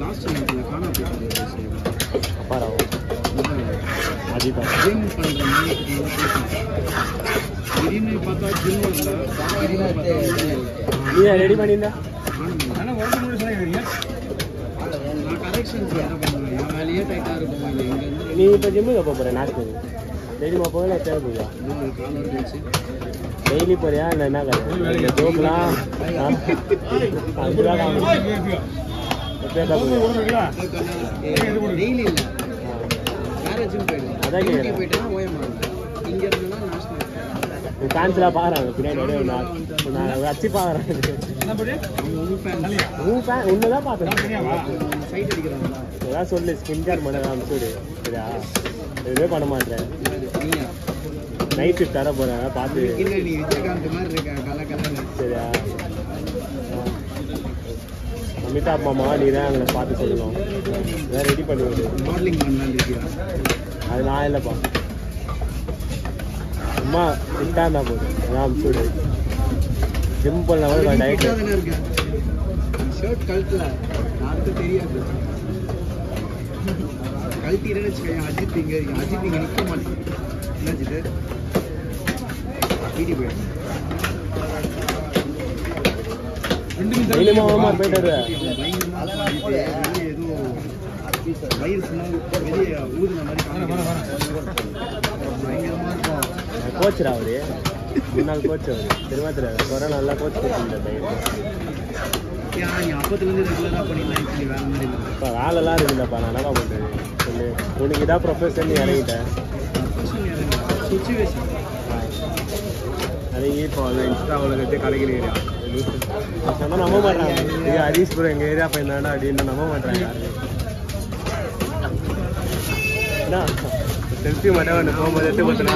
Last நேரத்தில் காணா போயிட்டு அப்பாரா அஜிதா ஜிம் பண்ற மாதிரி திடீர்னு பார்த்தா ஜிம் வரல திடீர்னு பார்த்தா நீ ரெடி பண்ணியிருந்தா? நீ இப்போ ஜிம்முக்கு போக போகிற நாட்டுக்கு டெய்லிமா போகல தேவை வச்சு டெய்லி போறியா இல்லை என்ன கதை? ஜோக்கெலாம் அதுதான் அதான் ஃபேன்ஸ்லாம் பார்க்குறாங்க பின்னாடி அப்படியே நான் நான் வச்சு பார்க்குறேன் அவங்க உங்க ஃபேன் உன் ஃபேன் உன்னை தான் பார்த்தேன் ஏதாவது சொல்லு ஸ்கின் கேர் பண்ண அனுப்பிச்சுடு சரியா எதுவுமே பண்ண மாட்டேன் நீங்க நைட் ஷிஃப்ட் தர போகிறேன் பார்த்து சரியா அமிதாப் மாமா நீ தான் எங்களை பார்த்து சொல்லணும் ரெடி பண்ணி விடு அது நான் இல்லைப்பா சும்மா ஃபிட்டாக இருந்தால் போதும் அதான் அனுப்பிச்சுடு சிம்பிள் கூட இருக்கேன் ஷர்ட் கழட்டல. யாருக்கும் தெரியாது. கழட்டிடுன்னு வச்சுக்கோங்க அஜித் இங்க அஜித் இங்க நிக்க மாட்டேன். என்ன அஜித்? வீடி போயிடும் டெய்லியுமா மாமா போயிட்டு வருவேன் பயங்கரமா பாடிட்டு வெளியே ஏதோ வயிறு ஃபுல்லாக வெளியே ஊதுன மாதிரி. பயங்கரமா கோச்சரா அவரு. முன்னாள் கோச் அவரு. திரும்ப தெரியாது கொரோனா நல்லா கோச் இல்லை இப்போ வேலைலாம் இருக்குல்லப்பா நான் என்னப்பா பண்ணுறது சொல்லு. உனக்கு இதான் ப்ரொஃபஷன் இறங்கிட்டேன் அது இப்போ அது இன்ஸ்டா உலகத்தை கலைக்கிறீங்க சொன்னால் நம்ப மாட்டாங்க இது ஹரீஷ் ப்ரோ எங்கள் ஏரியா பையன் தாண்டா அப்படின்னு நம்ப மாட்டாங்க என்ன செல்ஃபி மட்டும் போகும்போது எடுத்து கொடுத்தனா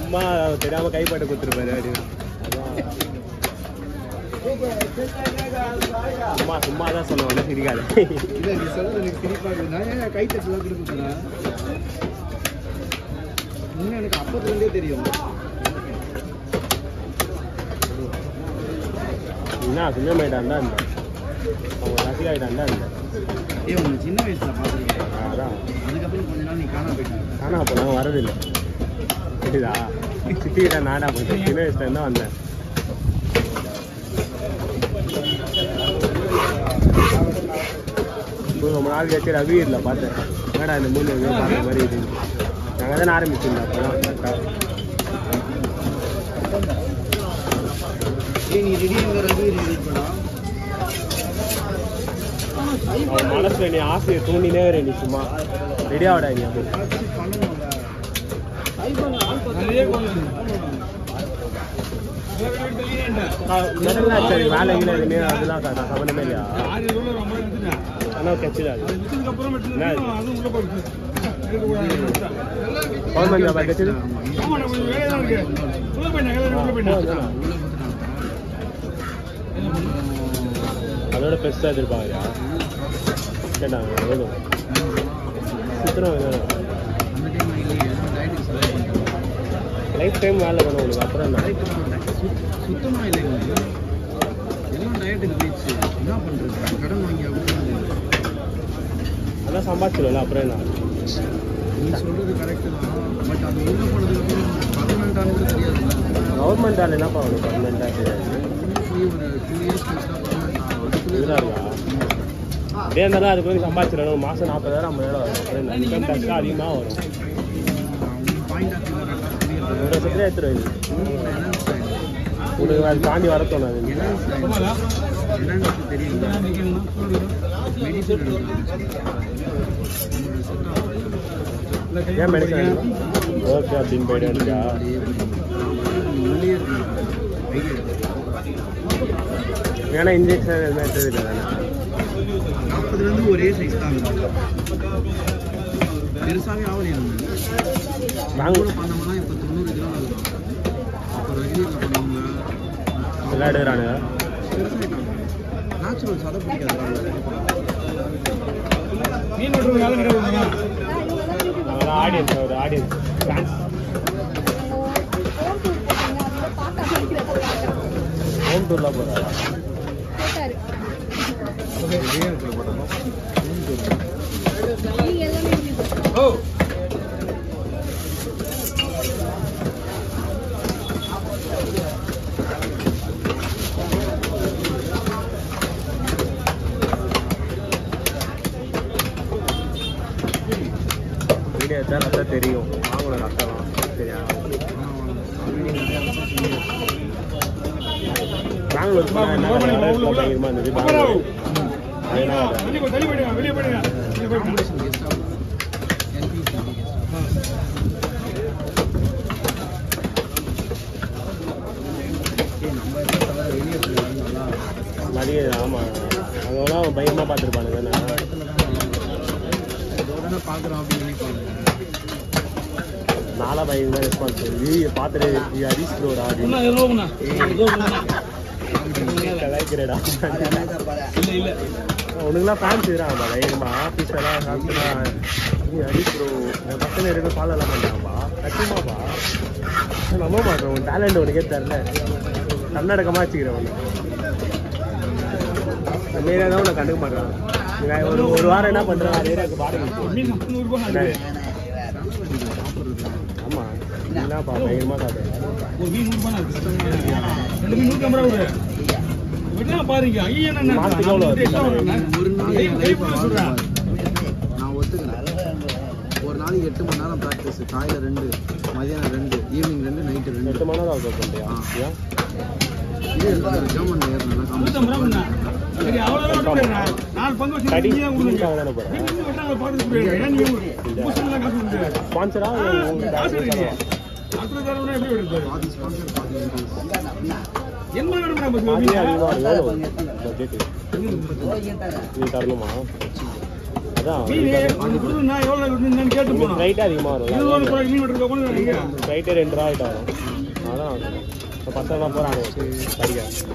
அம்மா தெரியாமல் கைப்பட்டு கொடுத்துருப்பாரு அதான். சும்மா சும்மா தான் சொல்லுவாங்க சிரிக்காது இன்னும் எனக்கு அப்பத்துலேருந்தே தெரியும் என்ன சுந்தரமாயிட்டான் தான் இருந்தேன் அவங்க ரசிகாயிட்டான் தான் இருந்தேன் ஏ உன்னை சின்ன வயசுல பார்த்துருக்கேன். அதான். அதுக்கப்புறம் கொஞ்ச நாள் நீ காணாம போயிட்டாங்க ஆனால் அப்போ நான் வரதில்லை. புரியுதா? சிட்டிக்கிட்ட நானா போயிட்டேன் சின்ன வயசுல தான் வந்தேன். ரொம்ப நாள் கழிச்சு ரவி இல்லை பார்த்தேன். என்னடா இந்த மூணு இது பார்த்த மாதிரி இது நாங்கள் தானே ஆரம்பிச்சிருந்தோம் அப்போலாம் கரெக்டாக நீ ரெடியாக ரவி பண்ணா அவன் மனசுல நீ ஆசையை தூண்டினே வர நீ சும்மா. ரெடியாகடா நீ அப்போ ஏதாச்சும் பண்ணணும்ல முதல்ல சரி வேலை கீழே இருக்குன்னு அதெல்லாம் கவனமே இல்லையா? ஆனால் கட்சிடாது கவர்மெண்ட் அதோட பெருசாக எதிர்பார்க்குறியா கேட்டாங்க எவ்வளோ சுத்தரம் வேணும். லைஃப் டைம் வேலை வேணும் உங்களுக்கு அப்புறம் என்ன? சுத்தமா இல்லை எல்லாம் டயட்டுக்கு போயிடுச்சு என்ன? பண்றது கடன் வாங்கி அதான் அப்புறம் என்ன நீ தான் பட் அது உள்ள கவர்மெண்ட் வேலை என்னப்பா பர்மனெண்ட்டாக தெரியாது. ஒரு டூ இயர்ஸ் கழிச்சு தான் அப்படியே இருந்தாலும் அதுக்கு வந்து சம்பாதிச்சிடணும் மாதம் நாற்பதாயிரம் ஐம்பதாயிரம் வரும் இன்கம் டேக்ஸ் அதிகமாக வரும் வருஷத்துல சொல்லுங்க. உனக்கு அது தாண்டி வர தோணாது ஏன் மெடிசன் ஓகே அப்படின்னு போயிட்டு ஏன்னா இன்ஜெக்ஷன் எதுவுமே எடுத்தது இல்லை தானே? நாற்பதுலேருந்து ஒரே சைஸ் தான். பெருசாகவே ஆகலையா நாங்கள் கூட பண்ணோம்னா இப்போ தொண்ணூறு கிலோ ஆகுது பண்ணவங்க பெருசாகிட்டாங்க நேச்சுரல் சதை பிடிக்காது. அவங்களாம் ஆடியன்ஸ் ஒரு ஆடியன்ஸ் ஃபேன்ஸ் ஹோம் டூரில் போகிறாரா வீடியோ எடுத்தால் ரத்தம் தெரியும் வாங்கணும் ரத்தம்லாம் சரியா பெங்களூர் போனால் என்ன ரத்தம் பயங்கரமாக இருந்தது மதிய ஆமாம் அவங்களாம் பயமாக பார்த்துருப்பானுங்க இடத்துல பார்க்குறோம் அப்படின்னு பயங்கரமாக ரெஸ்பான்ஸ் பார்த்துட்டு அப்படின்னு கலாய்க்கிறடா உனக்குலாம் ஃபேன்ஸ் இருக்கிறாங்கப்பா தைரியமா ஆஃபீஸெல்லாம் சாப்பிட்டுலாம் நீ ஹரிஷ் ப்ரோ என் பசங்க ஃபாலோ எல்லாம் பண்ணுறாங்கப்பா சத்தியமாப்பா நம்ப மாட்டேன் உன் டேலண்ட் உனக்கே தெரில தன்னடக்கமாக வச்சுக்கிறேன் உன்னை. மாரி தான் உன்னை கண்டுக்க மாட்டேன் நீ ஒரு ஒரு வாரம் என்ன பண்ணுறேன் பாருங்க ஆமாம் என்னப்பா சாப்பிட்றேன் பாருங்க ஐயா மாசத்துக்கு எவ்வளோ வருது ஒரு நாள் என் life அ வாழ்ந்து பாரு. நான் ஒத்துக்கிறேன் ஒரு நாளைக்கு எட்டு மணி நேரம் ப்ராக்டிஸ் காலையில் ரெண்டு மதியானம் ரெண்டு ஈவினிங் ரெண்டு நைட்டு ரெண்டு எட்டு மணி நேரம் ஒர்க் பண்ணுறியா இது ஜெர்மன் ஏர் நல்லா காசு ஸ்பான்சரா தரணுமா அதான் மீன் கேட்டு அதிகமாக வரும் ரெண்டு ரூபா ஆகிட்டு வரும் அதான் இப்போ பசங்க போகிறாங்க படிக்க